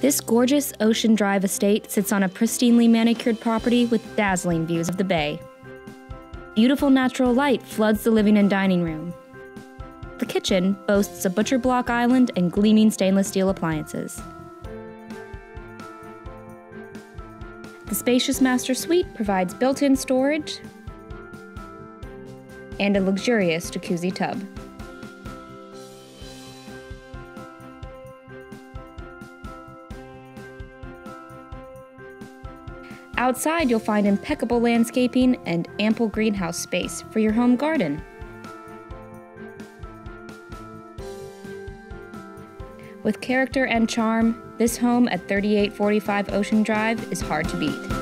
This gorgeous Ocean Drive estate sits on a pristinely manicured property with dazzling views of the bay. Beautiful natural light floods the living and dining room. The kitchen boasts a butcher block island and gleaming stainless steel appliances. The spacious master suite provides built in storage and a luxurious jacuzzi tub. Outside, you'll find impeccable landscaping and ample greenhouse space for your home garden. With character and charm, this home at 3845 Ocean Drive is hard to beat.